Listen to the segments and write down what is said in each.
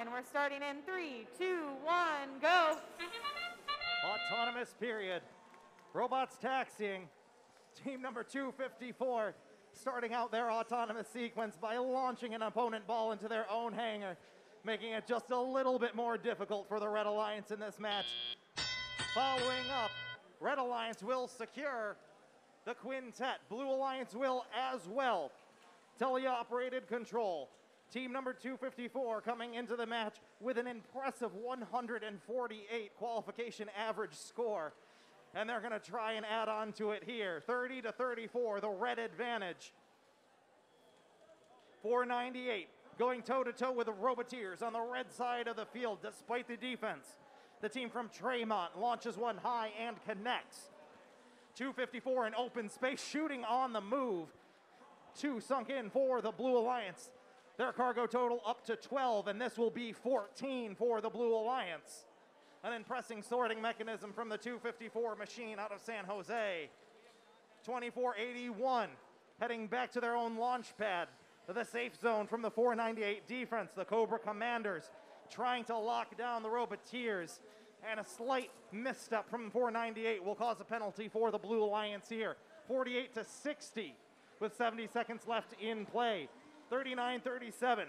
And we're starting in three, two, one, go. Autonomous period. Robots taxiing. Team number 254 starting out their autonomous sequence by launching an opponent ball into their own hangar, making it just a little bit more difficult for the Red Alliance in this match. Following up, Red Alliance will secure the quintet. Blue Alliance will as well. Teleoperated control. Team number 254 coming into the match with an impressive 148 qualification average score. And they're going to try and add on to it here. 30 to 34, the red advantage. 498 going toe to toe with the Roboteers on the red side of the field despite the defense. The team from Tremont launches one high and connects. 254 in open space, shooting on the move. Two sunk in for the Blue Alliance. Their cargo total up to 12, and this will be 14 for the Blue Alliance. An impressing sorting mechanism from the 254 machine out of San Jose. 2481 heading back to their own launch pad to the safe zone from the 498 defense. The Cobra Commanders trying to lock down the Roboteers. And a slight misstep from 498 will cause a penalty for the Blue Alliance here. 48 to 60 with 70 seconds left in play. 39 37.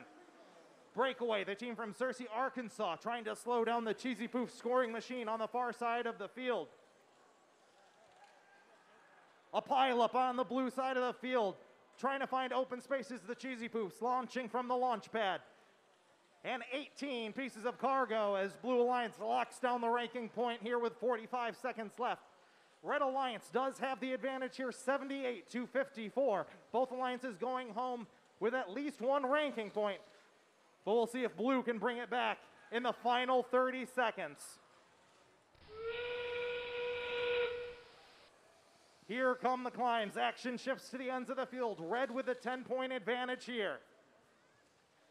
Breakaway, the team from Searcy, Arkansas, trying to slow down the Cheesy Poof scoring machine on the far side of the field. A pileup on the blue side of the field, trying to find open spaces. The Cheesy Poofs launching from the launch pad. And 18 pieces of cargo as Blue Alliance locks down the ranking point here with 45 seconds left. Red Alliance does have the advantage here, 78 to 54. Both alliances going home with at least one ranking point. But we'll see if Blue can bring it back in the final 30 seconds. Here come the climbs. Action shifts to the ends of the field. Red with a 10 point advantage here.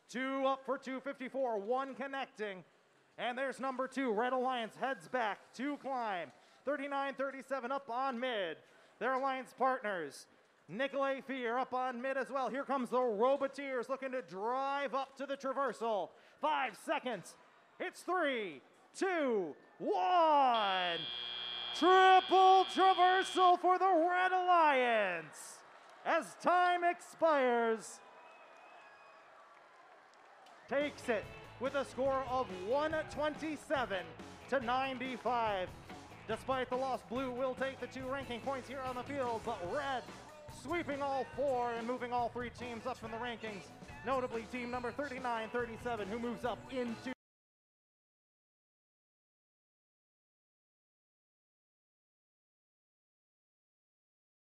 Two up for 254, one connecting. And there's number two. Red Alliance heads back to climb. 39 37 up on mid. Their alliance partners. Nicolet Fear up on mid as well. Here comes the Roboteers looking to drive up to the traversal. Five seconds. It's three, two, one. Triple traversal for the Red Alliance. As time expires, takes it with a score of 127 to 95. Despite the loss, Blue will take the two ranking points here on the field, but Red sweeping all four and moving all three teams up in the rankings. Notably, team number 39-37, who moves up into